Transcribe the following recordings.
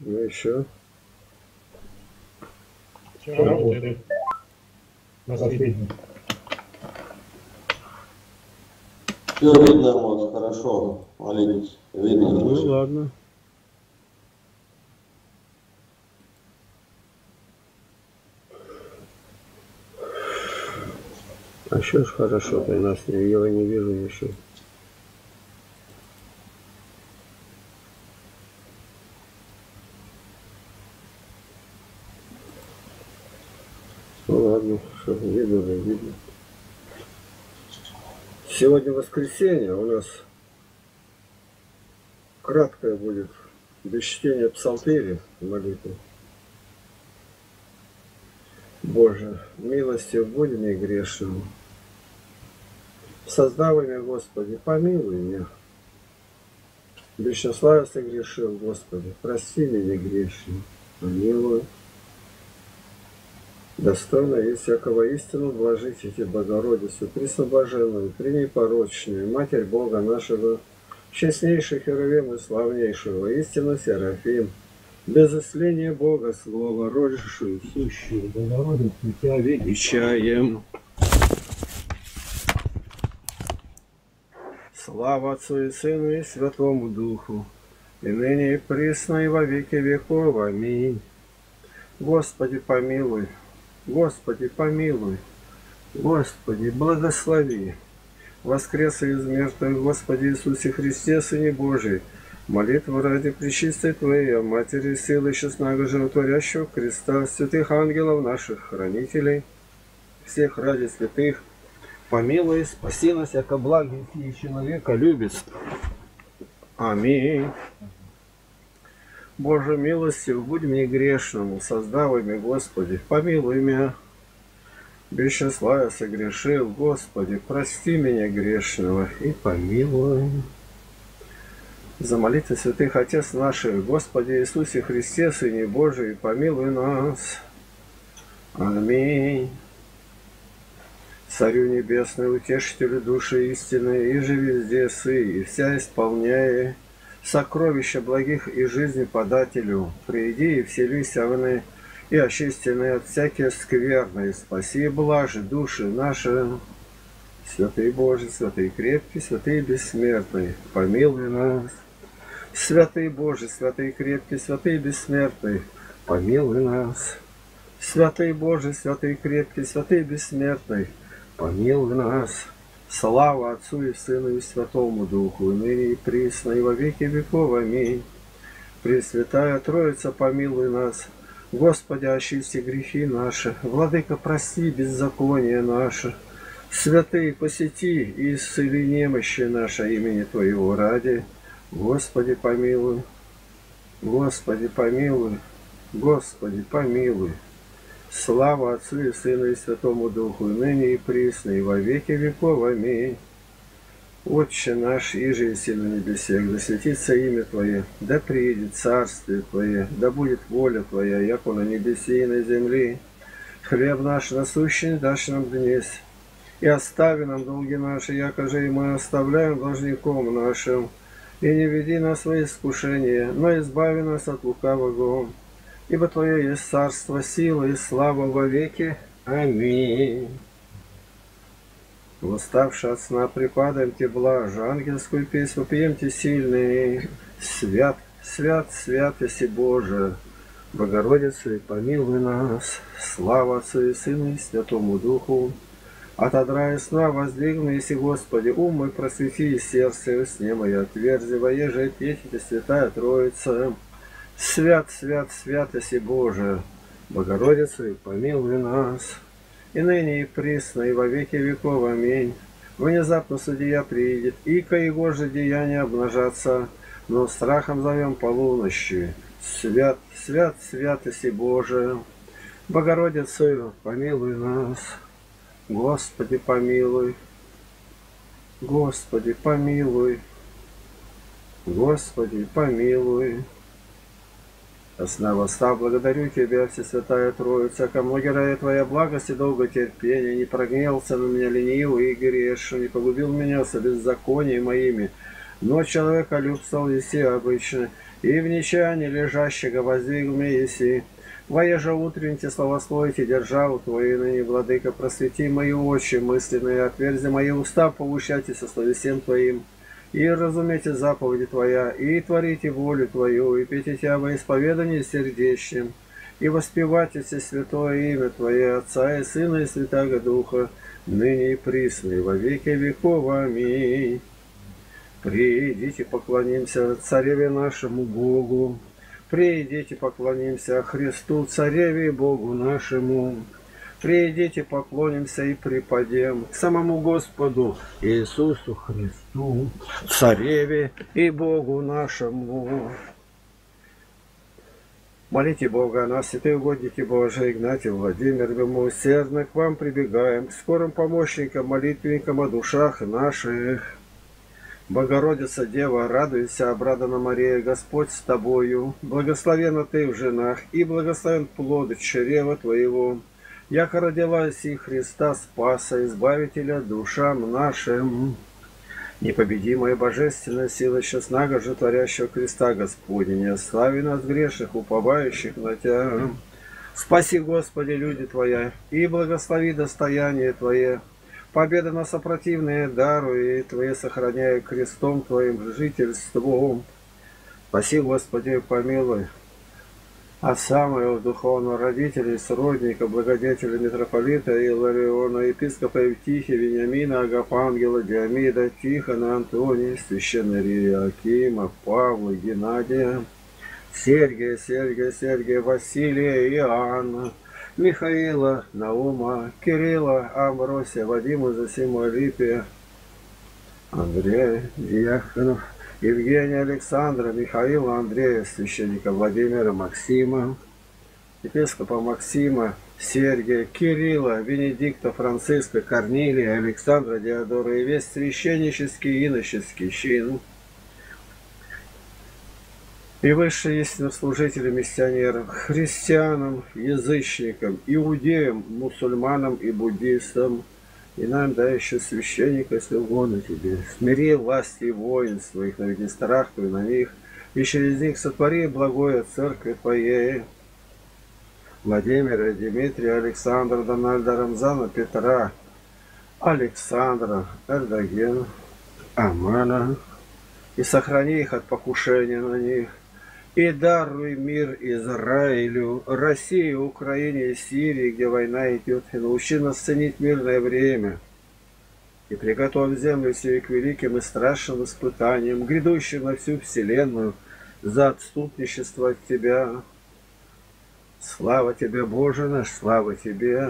Ну еще. Все работает. Последний. Все видно, вот, хорошо. Молитесь. Видно. Ну ладно. А ж хорошо, при нас я его не вижу еще. Ну ладно, что видно, да видно. Сегодня воскресенье, у нас краткое будет без чтения псалтири молитвы. Боже, милостью будь мне грешным. Создав меня, Господи, помилуй меня. Без числа согрешил, Господи, прости меня грешным, помилуй. Достойно есть всякого истину вложить эти Богородицу, Пресноблаженную, Пренепорочную, Матерь Бога нашего, честнейших Херувим и славнейшего, истину Серафим, без исления Бога Слова, родившую сущую, Богородицу Тебя величаем. Слава Отцу и Сыну и Святому Духу, и ныне и присно и во веки веков. Аминь. Господи, помилуй, Господи, помилуй, Господи, благослови. Воскрес из мертвых, Господи Иисусе Христе, Сыне Божий, молитва ради Пречистой Твоей, Матери силы честного животворящего креста, святых ангелов наших, хранителей, всех ради святых, помилуй, спаси нас, яко благи и человека любит. Аминь. Боже милостив, будь мне грешному, создавай меня, Господи, помилуй меня. Без согрешил, Господи, прости меня грешного и помилуй. За молитвы святых Отец наших, Господи Иисусе Христе, Сыне Божий, помилуй нас. Аминь. Царю Небесный, утешителю души истины, и же везде сы, и вся исполняя сокровища благих и жизни подателю, приди и вселись овны, и очистенные от всякие скверны, и спаси и блажи души наши. Святый Божий, святый крепкий, святый бессмертный, помилуй нас. Святый Божий, святый крепкий, святый бессмертный, помилуй нас. Святый Божий, святый крепкий, святый бессмертный, помилуй нас. Слава Отцу и Сыну и Святому Духу, и ныне и присно, и во веки веков. Аминь. Пресвятая Троица, помилуй нас. Господи, очисти грехи наши. Владыка, прости беззаконие наше. Святые, посети и исцели немощи наше имени Твоего ради. Господи, помилуй. Господи, помилуй. Господи, помилуй. Слава Отцу и Сыну и Святому Духу, ныне и присно, и во веки веков. Аминь. Отче наш, иже и на небесех, да светится имя Твое, да приедет царствие Твое, да будет воля Твоя, яко на небесе и на земле. Хлеб наш насущный дашь нам днесь, и остави нам долги наши, яко же и мы оставляем должником нашим. И не веди нас во искушение, но избави нас от лукавого. Ибо Твое есть царство, сила и слава во веки. Аминь. Уставши от сна, припадаем те блажь, ангельскую песню пьемте сильный. Свят, свят, свят, если Боже, Богородица, и помилуй нас. Слава Отцу и Сыну и Святому Духу. Отодрая сна, воздвигну, если Господи, ум мой просвети, и сердце и сне мое отверзи, воеже петите, Святая Троица. Свят, свят, свят, если Боже, Богородица, и помилуй нас и ныне и присно, и во веки веков. Аминь. Внезапно судья приедет, ика его же деяния обнажатся, но страхом зовем полунощи. Свят, свят, свят, и Боже, Богородицу, помилуй нас. Господи, помилуй. Господи, помилуй. Господи, помилуй. Основа ста, благодарю Тебя, Всесвятая Троица, ко многерая Твоя благость и долготерпение, не прогнелся на меня ленивый и грешный, не погубил меня со беззаконием моими, но человека любствовал еси обычно, и в нечане лежащего воздвиг мне еси. Воежа утренните славословите державу Твою, ныне, Владыка, просвети мои очи мысленные, отверзи мои уста, поучайте со словесем Твоим, и разумейте заповеди Твоя, и творите волю Твою, и пейте во исповедании сердечным, и воспевайте все святое имя Твое, Отца и Сына и Святаго Духа, ныне и присно, и во веки веков. Аминь. Придите, поклонимся Цареве нашему Богу. Придите, поклонимся Христу, Цареве Богу нашему. Придите, поклонимся и припадем к самому Господу Иисусу Христу, Цареве и Богу нашему. Молите Бога о нас, святые угодники Божии, Игнатий Владимир, мы усердно к вам прибегаем, к скорым помощникам, молитвенникам о душах наших. Богородица Дева, радуйся, обрадана Мария, Господь с тобою, благословена ты в женах, и благословен плод чрева твоего. Яко родилась и Христа Спаса, Избавителя душам нашим. Непобедимая божественная сила честнаго же творящего креста Господня, не ослави нас грешных, уповающих на Тебя. Спаси, Господи, люди Твоя, и благослови достояние Твое, Победа на сопротивные даруй, и Твое сохраняя крестом Твоим жительством. Спаси, Господи, помилуй. А самого духовного родителя, сродника, благодетеля митрополита Илариона, епископа Евтихия, Вениамина, Агапангела, Диамида, Тихона, Антония, священного Иоакима, Павла, Геннадия, Сергия, Сергия, Сергия, Василия, Иоанна, Михаила, Наума, Кирилла, Амбросия, Вадима, Засима, Липия, Андрея, Дьяконов, Евгения Александра, Михаила, Андрея, священника Владимира, Максима, епископа Максима, Сергия, Кирилла, Венедикта, Франциска, Корнилия, Александра, Диодора и весь священнический и иноческий чин, и высшие служителям, миссионерам, христианам, язычникам, иудеям, мусульманам и буддистам, и нам дай еще священника, если угодно тебе. Смири власти и воин своих на Венесторах и на них, и через них сотвори благое церкви Твоей. Владимира, Дмитрия, Александра, Дональда, Рамзана, Петра, Александра, Эрдогена, Амана, и сохрани их от покушения на них, и даруй мир Израилю, России, Украине и Сирии, где война идет, и научи нас ценить мирное время. И приготовь землю сию к великим и страшным испытаниям, грядущим на всю вселенную, за отступничество от Тебя. Слава Тебе, Боже наш, слава Тебе,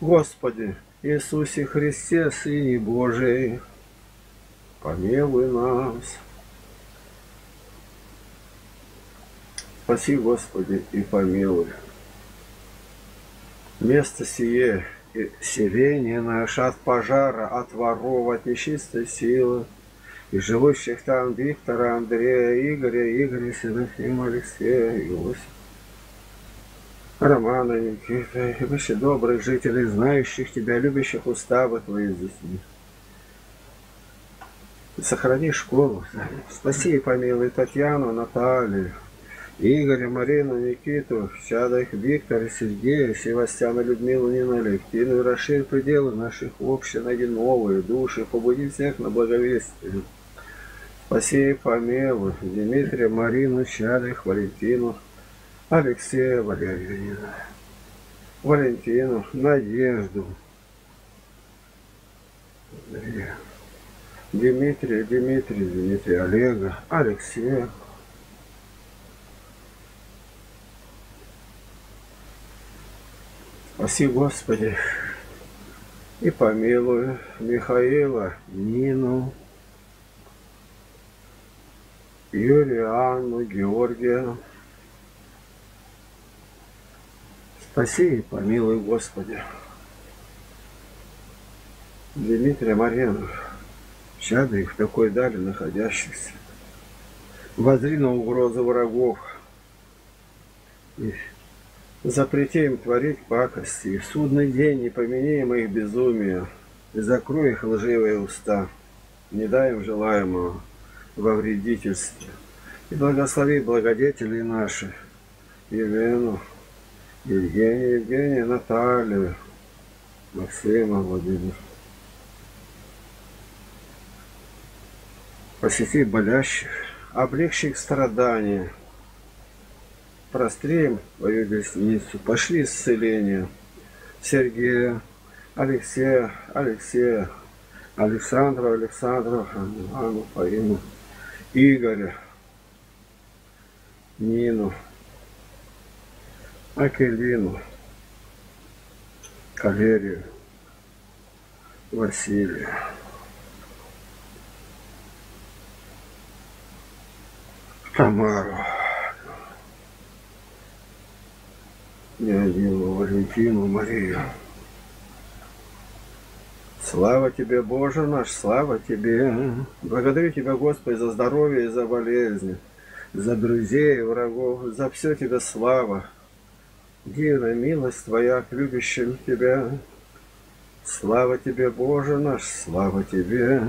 Господи, Иисусе Христе, Сыне Божий, помилуй нас. Спаси, Господи, и помилуй. Место сие и наше от пожара, от воров, от нечистой силы, и живущих там Виктора, Андрея, Игоря, Игоря, Серафима, Алексея, Иосифа, Романа, Никита, и выше добрых жителей, знающих Тебя, любящих уставы Твои с детьми. Сохрани школу, спаси и помилуй Татьяну, Наталью, Игоря, Марину, Никиту, Чадах, Виктора, Сергея, Севастьяна, Людмилу, Нину, Алевтину, и расширь пределы наших общин, найди новые души, побуди всех на благовестие. Спаси и помилуй Дмитрия, Марину, Чадах, Валентину, Алексея, Валерия, Валентину, Надежду, Дмитрия, Дмитрия, Дмитрия, Олега, Алексея, Спаси, Господи, и помилуй Михаила, Нину, Юрия, Анну, Георгия. Спаси и помилуй, Господи. Дмитрия Марьяну, чада их в такой дали находящихся. Возри на угрозы врагов. И Запрети им творить пакости, и в судный день не помяни им их безумия, и закрой их лживые уста, не дай им желаемого во вредительстве. И благослови благодетелей наших, Елену, Евгения, Евгения, Наталью, Максима, Владимира. Посети болящих, облегчи их страдания. Простри им твою десницу, пошли исцеление. Сергея, Алексея, Алексея, Александра, Александра, Анну, Фаину, Игоря, Нину, Акелину, Калерию, Василия. Тамару, Неодилу, Валентину, Марию. Слава Тебе, Боже наш, слава Тебе. Благодарю Тебя, Господи, за здоровье и за болезни, за друзей и врагов, за все Тебе слава. Дивная милость Твоя к любящим Тебя. Слава Тебе, Боже наш, слава Тебе.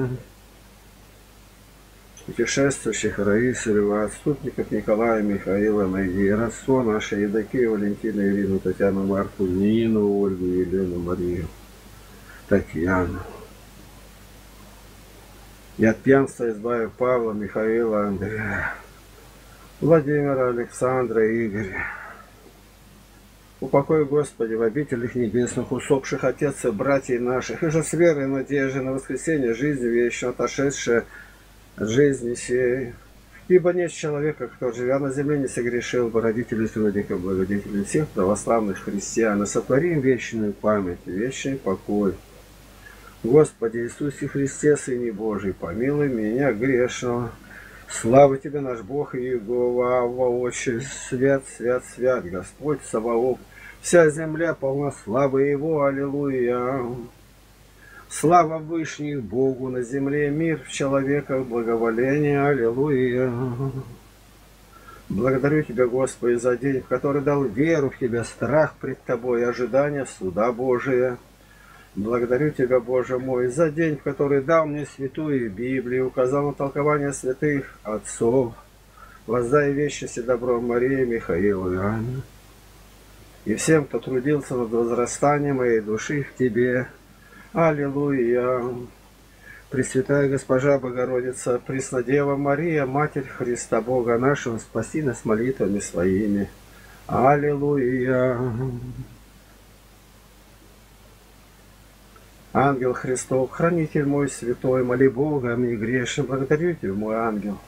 Путешествующих Раисы, Льва, отступников Николая, Михаила, найди, родство наше, Едокию, Валентина, Ирину, Татьяну, Марку, Нину, Ольгу, Елену, Марию. Татьяну. И от пьянства избавив Павла, Михаила, Андрея, Владимира, Александра, Игоря. Упокой, Господи, в обителях небесных, усопших отец и братьев наших, и же с верой и надеждой на воскресение жизни вечно отошедшее от жизни сей. Ибо нет человека, кто, живя на земле, не согрешил бы родителей, сродников, благодетелей всех православных христиан, и сотворим вечную память, вечный покой. Господи Иисусе Христе, Сыне Божий, помилуй меня грешного. Слава Тебе, наш Бог и Иегова, Отче, свят, свят, свят, Господь Саваоф. Вся земля полна славы Его, Аллилуйя. Слава Вышних Богу на земле, мир в человеках, благоволение, Аллилуйя. Благодарю Тебя, Господи, за день, в который дал веру в Тебя, страх пред Тобой, ожидание суда Божия. Благодарю Тебя, Боже мой, за день, в который дал мне святую Библию, указал на толкование святых отцов. Воздай вечности добро Марии, Михаилу и Анне. И всем, кто трудился над возрастанием моей души в Тебе. Аллилуйя. Пресвятая Госпожа Богородица, Преснодева Мария, Матерь Христа Бога нашего, спаси нас молитвами своими. Аллилуйя. Ангел Христов, хранитель мой святой, моли Бога, мне грешен, благодарю тебя, мой ангел.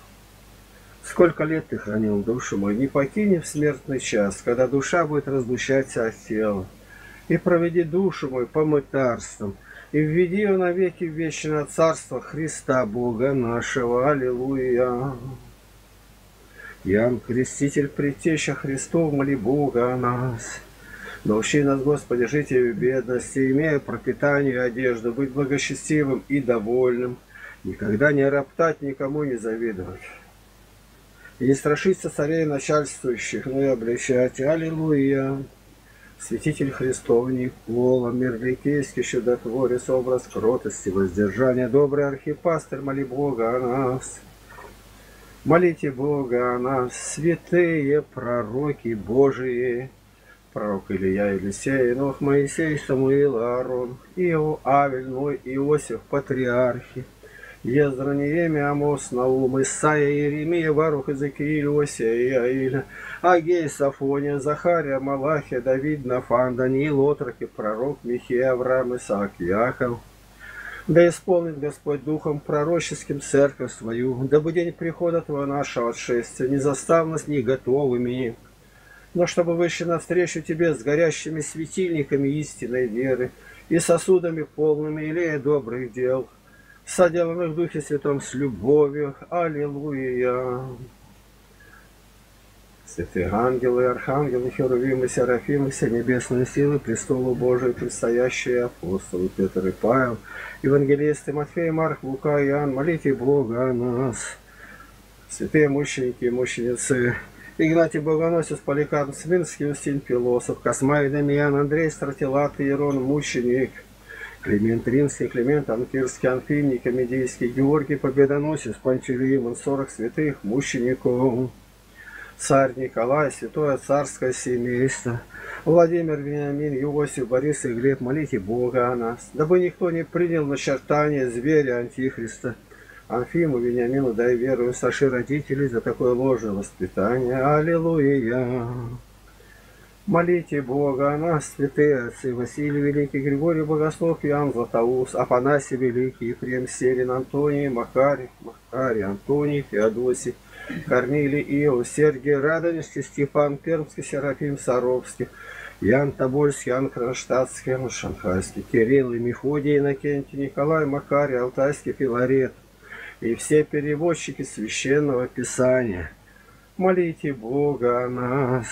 Сколько лет ты хранил душу мою, не покини в смертный час, когда душа будет разлучаться от тела. И проведи душу мою по мытарствам, и введи ее навеки в вечное царство Христа Бога нашего. Аллилуйя. Ян Креститель, Предтеча Христов, моли Бога о нас. Научи нас, Господи, жить в бедности, имея пропитание и одежду, быть благочестивым и довольным, никогда не роптать, никому не завидовать. И не страшиться царей начальствующих, но и обличать. Аллилуйя! Святитель Христов Никола, Мирликейский чудотворец, образ кротости, воздержания, добрый архипастырь, моли Бога о нас. Молите Бога о нас, святые пророки Божии, пророк Илья, Елисей, Нох, Моисей, Самуил, Аарон, Ио, Авель, Ной, Иосиф, патриархи, Ездра, Неемия, Амос, Наум, Исаия, Иеремия, Варух, Иезекииль, Осия, Иаиля, Агей, Сафония, Захария, Малахия, Давид, Нафан, Даниил, Отроки, Пророк, Михея, Авраам, Исаак, Яков. Да исполнит Господь Духом пророческим церковь свою, дабы день прихода Твоего нашего отшествия не застав нас не готовыми, но чтобы вышли навстречу Тебе с горящими светильниками истинной веры и сосудами полными илея добрых дел, соделанных в Духе Святом с любовью. Аллилуйя! Святые ангелы, архангелы, херувимы, серафимы, все небесные силы, престолу Божию, предстоящие апостолы Петр и Павел, евангелисты Матфей, Марк, Лука, Иоанн, молите Бога о нас. Святые мученики и мученицы, Игнатий Богоносец, Поликарп, Смирнский, Устин, Философ, Космай, Дамиан, Андрей, Стратилат, Иерон, Мученик, Климент Римский, Климент Анкирский, Анфим, Никомедийский, Георгий Победоносец, Пантелеимон, сорок святых мучеников, царь Николай, святое царское семейство, Владимир, Вениамин, Иосиф, Борис и Глеб, молите Бога о нас, дабы никто не принял начертание зверя Антихриста. Анфиму, Вениамину дай веру, соши родителей за такое ложное воспитание. Аллилуйя! Молите Бога нас, святые отцы Василий Великий, Григорий Богослов, Иоанн Златоуст, Афанасий Великий, Ефрем Селин, Антоний, Макарий, Макарий, Антоний, Феодосий, Корнилий, Иов, Сергий Радонежский, Степан Пермский, Серафим Саровский, Ян Тобольский, Ян Кронштадтский, Ян Шанхайский, Кирилл и Мефодий, Иннокентий, Николай, Макарий, Алтайский, Филарет и все переводчики Священного Писания. Молите Бога о нас.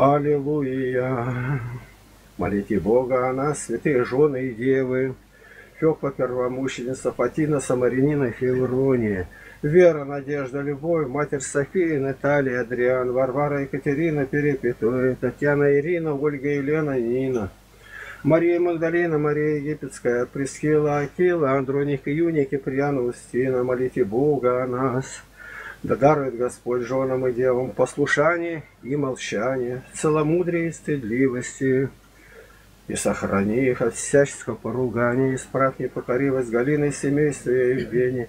Аллилуйя! Молите Бога о нас, святые жены и девы, Фёкла первомученица, Фатина, Самаринина, Феврония, Вера, Надежда, Любовь, Матерь София, Наталья, Адриан, Варвара, Екатерина, Перепетуя, Татьяна, Ирина, Ольга, Елена, Нина, Мария Магдалина, Мария Египетская, Прескила, Акила, Андроника, Юники, Прияна, Устина, молите Бога о нас. Да дарует Господь женам и девам послушание и молчание, целомудрие и стыдливости, и сохрани их от всяческого поругания, исправь непокоривость Галины, семейства и Евгения,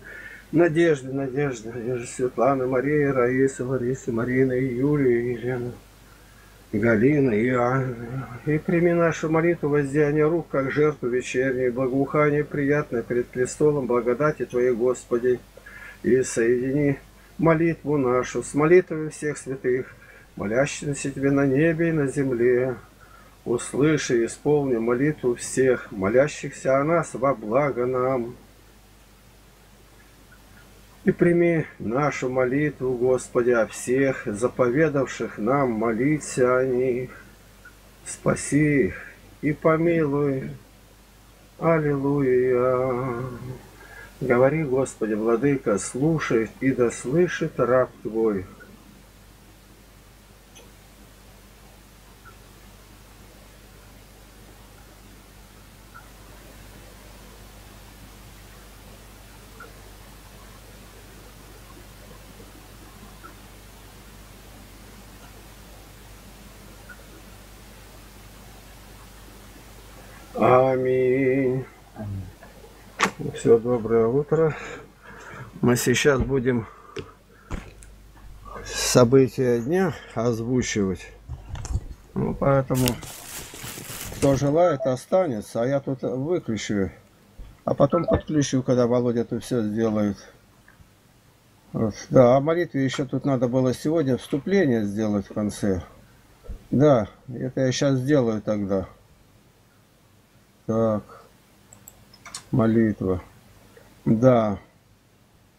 Надежды, Надежды, Надежды, Светланы, Марии, Раисы, Ларисы, Марины, Юлии, Елены, Галины и Анны. И прими нашу молитву воздеяния рук, как жертву вечерней, благоухание приятное пред престолом благодати Твоей, Господи, и соедини молитву нашу с молитвами всех святых, молящимся Тебе на небе и на земле. Услыши и исполни молитву всех, молящихся о нас во благо нам. И прими нашу молитву, Господи, о всех, заповедавших нам молиться о них. Спаси их и помилуй. Аллилуйя. Говори, Господи, Владыка, слушай, и да слышит раб Твой. Аминь. Все, доброе утро. Мы сейчас будем события дня озвучивать. Ну, поэтому, кто желает, останется. А я тут выключу. А потом подключу, когда Володя тут все сделает. Вот. Да, о молитве еще тут надо было сегодня вступление сделать в конце. Да, это я сейчас сделаю тогда. Так. Молитва. Да.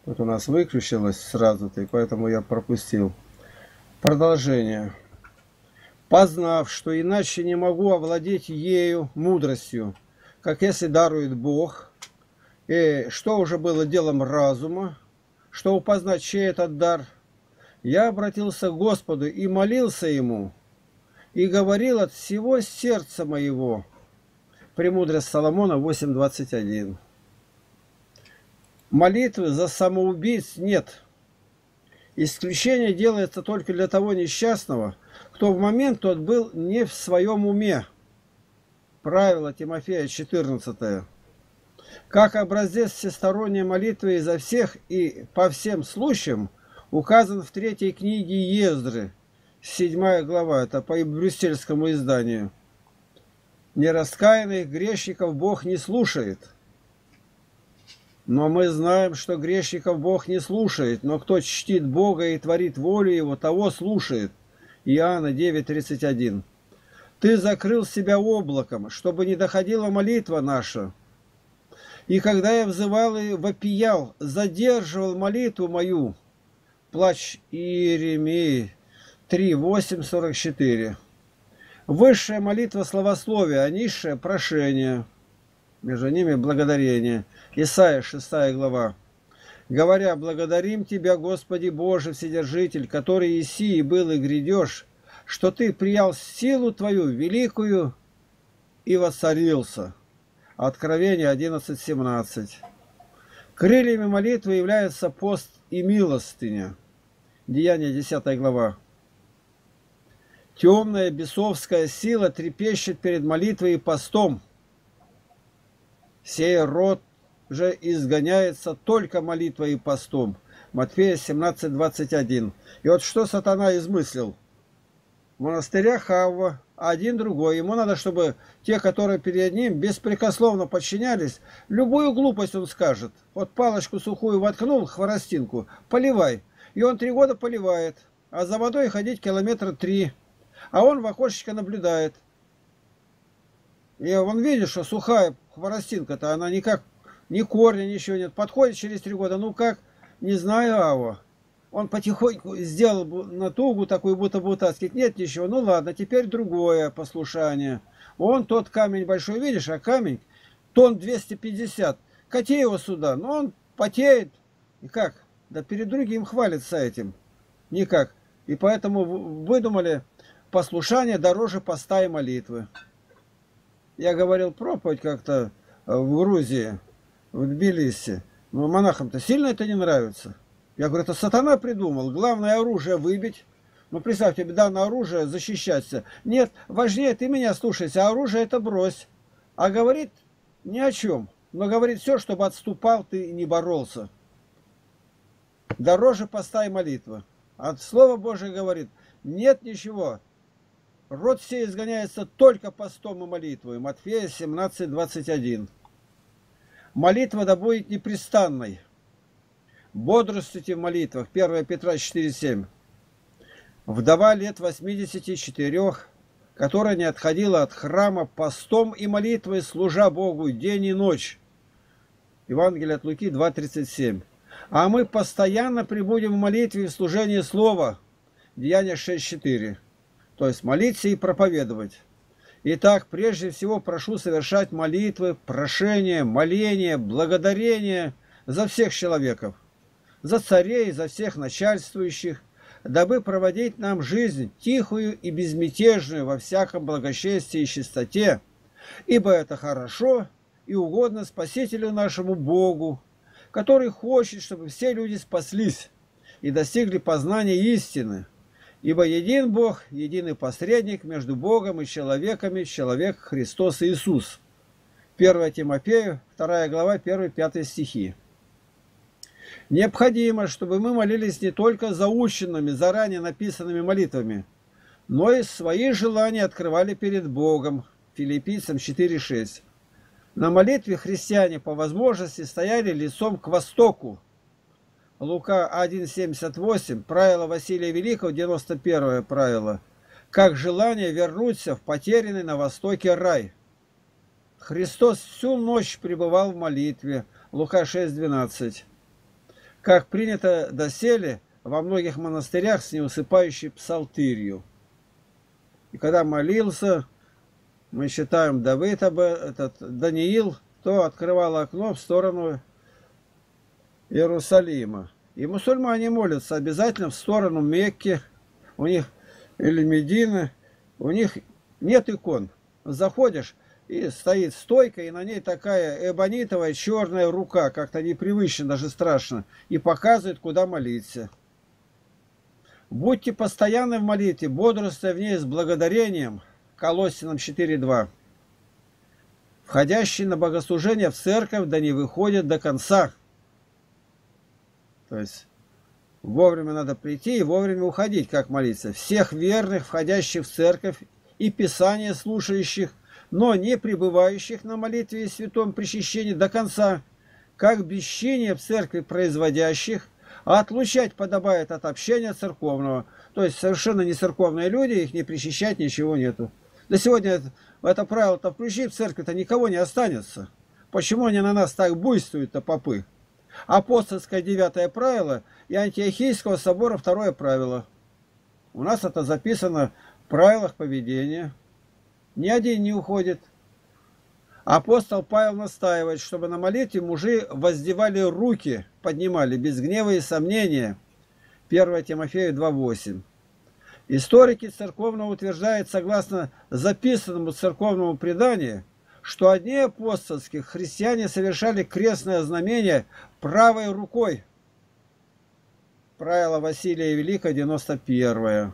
Вот у нас выключилось сразу-то, и поэтому я пропустил. Продолжение. Познав, что иначе не могу овладеть ею мудростью, как если дарует Бог, и что уже было делом разума, что упознать, чей этот дар, я обратился к Господу и молился Ему, и говорил от всего сердца моего, Премудрость Соломона 8.21. Молитвы за самоубийц нет. Исключение делается только для того несчастного, кто в момент тот был не в своем уме. Правило Тимофея 14. Как образец всесторонней молитвы изо всех и по всем случаям указан в третьей книге Ездры, седьмая глава, это по брюссельскому изданию нераскаянных грешников Бог не слушает. Но мы знаем, что грешников Бог не слушает, но кто чтит Бога и творит волю Его, того слушает. Иоанна 9.31 Ты закрыл себя облаком, чтобы не доходила молитва наша. И когда я взывал и вопиял, задерживал молитву мою, плач Иеремии 3.8.44 Высшая молитва словословия, а низшее прошение. Между ними благодарение. Исайя 6 глава. Говоря, благодарим Тебя, Господи Боже, Вседержитель, который иси и был и грядешь, что Ты приял силу Твою великую и воцарился. Откровение 11.17. Крыльями молитвы являются пост и милостыня. Деяние 10 глава. Темная бесовская сила трепещет перед молитвой и постом. Сей род же изгоняется только молитвой и постом. Матфея 17:21. И вот что сатана измыслил? В монастырях Хавва один другой. Ему надо, чтобы те, которые перед ним, беспрекословно подчинялись. Любую глупость он скажет. Вот палочку сухую воткнул, хворостинку, поливай. И он три года поливает. А за водой ходить километра три. А он в окошечко наблюдает. И он видит, что сухая хворостинка-то, она никак, ни корня, ничего нет. Подходит через три года, ну как, не знаю, Ава. Он потихоньку сделал натугу такую, будто бы утаскивать. Нет ничего. Ну ладно, теперь другое послушание. Он тот камень большой, видишь, а камень тон 250. Кати его сюда. Но он потеет. И как? Да перед другим хвалится этим. Никак. И поэтому выдумали послушание дороже поста и молитвы. Я говорил проповедь как-то в Грузии, в Тбилиси. Но монахам-то сильно это не нравится. Я говорю, это сатана придумал. Главное оружие выбить. Ну, представь, тебе дано оружие защищаться. Нет, важнее ты меня слушайся, а оружие это брось. А говорит ни о чем. Но говорит все, чтобы отступал ты и не боролся. Дороже поста и молитва. От Слова Божие говорит, нет ничего. Род все изгоняется только постом и молитвой. Матфея 17, 21. Молитва да будет непрестанной. Бодрствуйте в молитвах. 1 Петра 4.7. Вдова лет 84, которая не отходила от храма постом и молитвой, служа Богу день и ночь. Евангелие от Луки 2.37. А мы постоянно прибудем в молитве и в служении Слова. Деяние 6.4. То есть молиться и проповедовать. Итак, прежде всего прошу совершать молитвы, прошения, моления, благодарения за всех человеков за царей, за всех начальствующих, дабы проводить нам жизнь тихую и безмятежную во всяком благочестии и чистоте, ибо это хорошо и угодно Спасителю нашему Богу, который хочет, чтобы все люди спаслись и достигли познания истины, ибо един Бог, единый посредник между Богом и человеками, человек Христос Иисус. 1 Тимофею, 2 глава, 1-5 стихи. Необходимо, чтобы мы молились не только заученными, заранее написанными молитвами, но и свои желания открывали перед Богом. Филиппийцам 4.6. На молитве христиане по возможности стояли лицом к востоку. Лука 1.78, правило Василия Великого, 91 правило. Как желание вернуться в потерянный на востоке рай. Христос всю ночь пребывал в молитве. Лука 6.12 как принято доселе во многих монастырях с неусыпающей псалтырью. И когда молился, мы считаем Давид, этот Даниил, то открывал окно в сторону Иерусалима. И мусульмане молятся обязательно в сторону Мекки, у них или Медины, у них нет икон. Заходишь, и стоит стойка, и на ней такая эбонитовая черная рука, как-то непривычно, даже страшно, и показывает, куда молиться. Будьте постоянны в молитве, бодрствуя в ней с благодарением. Колосинам 4.2. Входящие на богослужение в церковь, да не выходят до конца. То есть вовремя надо прийти и вовремя уходить, как молиться. Всех верных, входящих в церковь и Писание слушающих, но не пребывающих на молитве и святом причащении до конца, как бесчиние в церкви производящих, а отлучать подобает от общения церковного. То есть совершенно не церковные люди, их не причащать, ничего нету. Да сегодня это, это правило-то включи, в церкви-то никого не останется. Почему они на нас так буйствуют-то попы? Апостольское девятое правило и Антиохийского собора второе правило. У нас это записано в правилах поведения. Ни один не уходит. Апостол Павел настаивает, чтобы на молитве мужи воздевали руки, поднимали без гнева и сомнения. 1 Тимофею 2.8. Историки церковного утверждают, согласно записанному церковному преданию, что одни апостольских христиане совершали крестное знамение правой рукой. Правило Василия Великого, 91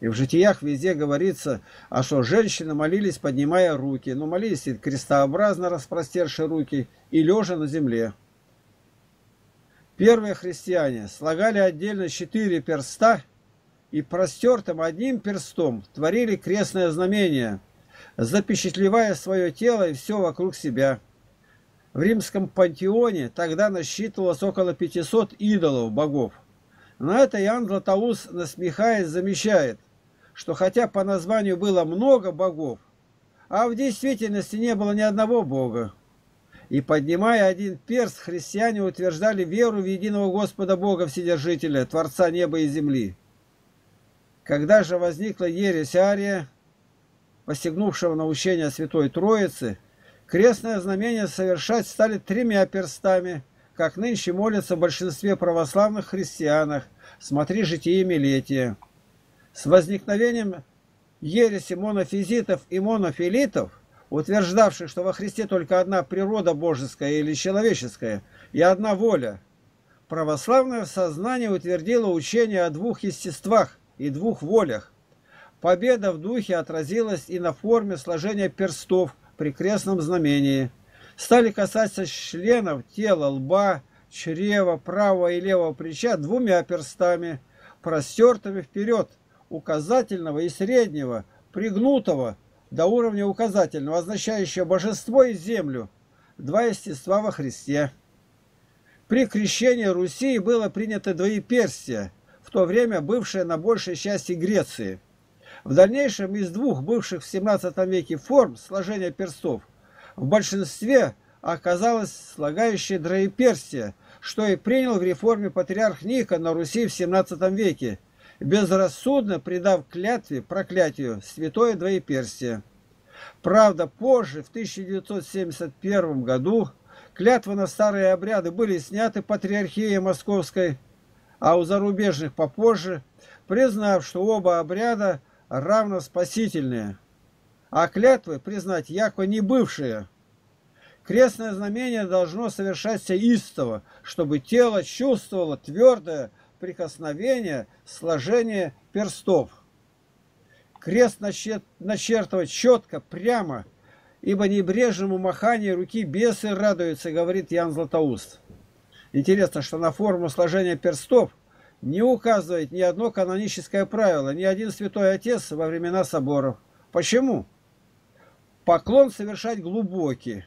и в житиях везде говорится, а что женщины молились, поднимая руки. Но молились и крестообразно распростерши руки, и лежа на земле. Первые христиане слагали отдельно четыре перста и простертым одним перстом творили крестное знамение, запечатлевая свое тело и все вокруг себя. В римском пантеоне тогда насчитывалось около 500 идолов богов. На это Иоанн Златоуст, насмехаясь, замечает, что хотя по названию было много богов, а в действительности не было ни одного бога. И поднимая один перст, христиане утверждали веру в единого Господа Бога Вседержителя, Творца неба и земли. Когда же возникла ересь Ария, постигнувшего научения Святой Троицы, крестное знамение совершать стали тремя перстами, как нынче молятся в большинстве православных христианах, смотри житие Милетия. С возникновением ереси монофизитов и монофилитов, утверждавших, что во Христе только одна природа божеская или человеческая и одна воля, православное сознание утвердило учение о двух естествах и двух волях. Победа в духе отразилась и на форме сложения перстов при крестном знамении. Стали касаться членов тела, лба, чрева, правого и левого плеча двумя перстами, простертыми вперед, указательного и среднего, пригнутого до уровня указательного, означающего божество и землю, два естества во Христе. При крещении Руси было принято двоеперстие, в то время бывшее на большей части Греции. В дальнейшем из двух бывших в 17 веке форм сложения перстов в большинстве оказалось слагающее троеперстие, что и принял в реформе патриарх Ника на Руси в 17 веке, безрассудно предав клятве, проклятию, святое двоеперстие. Правда, позже, в 1971 году, клятвы на старые обряды были сняты патриархией Московской, а у зарубежных попозже, признав, что оба обряда равно спасительные, а клятвы признать яко не бывшие. Крестное знамение должно совершаться истово, чтобы тело чувствовало твердое, прикосновение, сложение перстов. Крест начертывать четко, прямо, ибо небрежному маханию руки бесы радуются, говорит Ян Златоуст. Интересно, что на форму сложения перстов не указывает ни одно каноническое правило, ни один святой отец во времена соборов. Почему? Поклон совершать глубокий.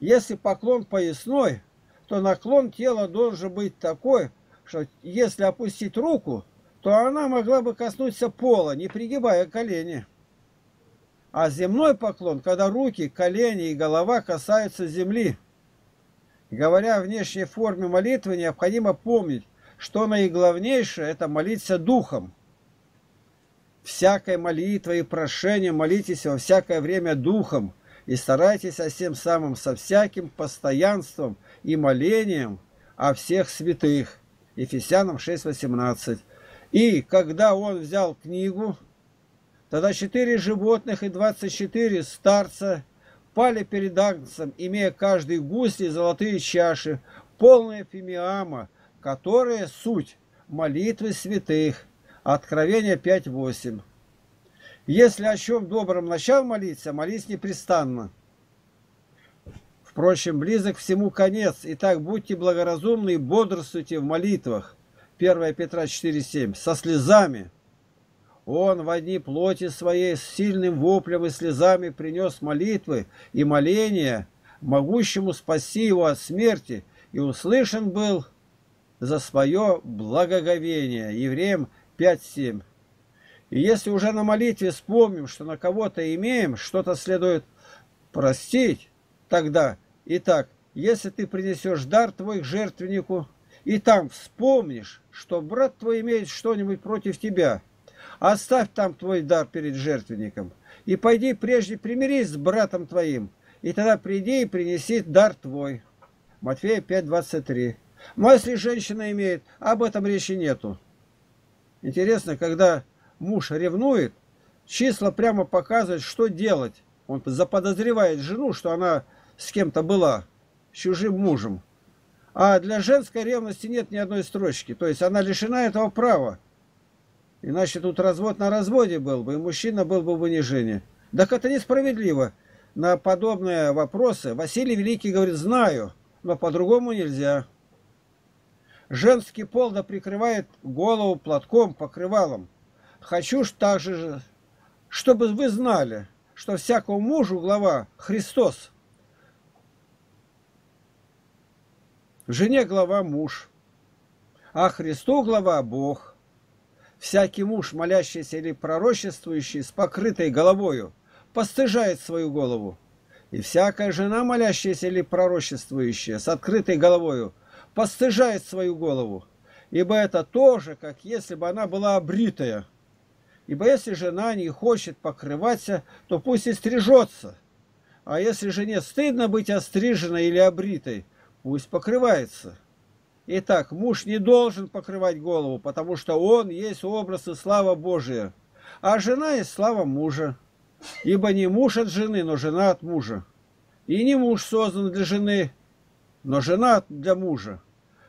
Если поклон поясной, то наклон тела должен быть такой, что если опустить руку, то она могла бы коснуться пола, не пригибая колени. А земной поклон, когда руки, колени и голова касаются земли. Говоря о внешней форме молитвы, необходимо помнить, что наиглавнейшее – это молиться духом. Всякой молитвой и прошением молитесь во всякое время духом и старайтесь о всем самым со всяким постоянством и молением о всех святых. Ефесянам 6.18. И когда он взял книгу, тогда четыре животных и двадцать четыре старца пали перед Агнцем, имея каждый гусли золотые чаши, полные фимиама, которые суть молитвы святых. Откровение 5.8. Если о чем добром начал молиться, молись непрестанно. Впрочем, близок всему конец, и так будьте благоразумны и бодрствуйте в молитвах. 1 Петра 4,7. Со слезами. Он в одни плоти своей с сильным воплем и слезами принес молитвы и моления, могущему спасти его от смерти, и услышан был за свое благоговение. Евреям 5.7. И если уже на молитве вспомним, что на кого-то имеем, что-то следует простить, тогда Итак, если ты принесешь дар твой к жертвеннику, и там вспомнишь, что брат твой имеет что-нибудь против тебя, оставь там твой дар перед жертвенником, и пойди прежде примирись с братом твоим, и тогда приди и принеси дар твой. Матфея 5.23. Но если женщина имеет, об этом речи нету. Интересно, когда муж ревнует, числа прямо показывают, что делать Он заподозревает жену, что она с кем-то была, с чужим мужем. А для женской ревности нет ни одной строчки. То есть она лишена этого права. Иначе тут развод на разводе был бы, и мужчина был бы в унижении. Так это несправедливо. На подобные вопросы Василий Великий говорит, знаю, но по-другому нельзя. Женский пол да прикрывает голову платком, покрывалом. Хочу ж также, же, чтобы вы знали, что всякому мужу глава Христос. Жене глава муж, а Христу глава Бог. Всякий муж, молящийся или пророчествующий с покрытой головою, постыжает свою голову. И всякая жена, молящаяся или пророчествующая с открытой головою, постыжает свою голову. Ибо это тоже, как если бы она была обритая. Ибо если жена не хочет покрываться, то пусть и стрижется. А если жене стыдно быть остриженной или обритой, пусть покрывается. Итак, муж не должен покрывать голову, потому что он есть образ и слава Божия, а жена есть слава мужа. Ибо не муж от жены, но жена от мужа. И не муж создан для жены, но жена для мужа.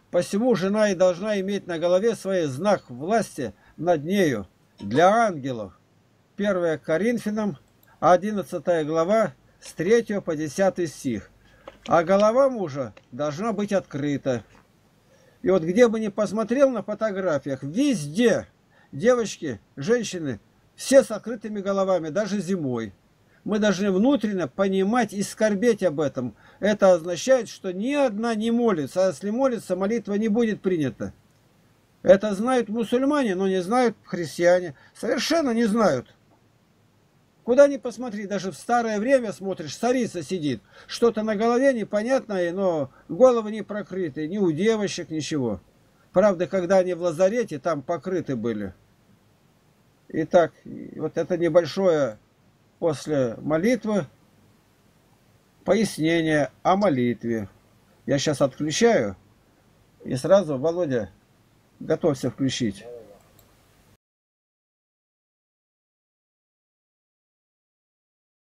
Посему жена и должна иметь на голове своей знак власти над нею для ангелов. 1 Коринфянам, 11 глава, с 3 по 10 стих. А голова мужа должна быть открыта. И вот где бы ни посмотрел на фотографиях, везде девочки, женщины, все с открытыми головами, даже зимой. Мы должны внутренне понимать и скорбеть об этом. Это означает, что ни одна не молится, а если молится, молитва не будет принята. Это знают мусульмане, но не знают христиане. Совершенно не знают. Куда ни посмотри, даже в старое время смотришь, царица сидит. Что-то на голове непонятное, но головы не прокрыты, ни у девочек, ничего. Правда, когда они в лазарете, там покрыты были. Итак, вот это небольшое после молитвы пояснение о молитве. Я сейчас отключаю и сразу, Володя, готовься включить.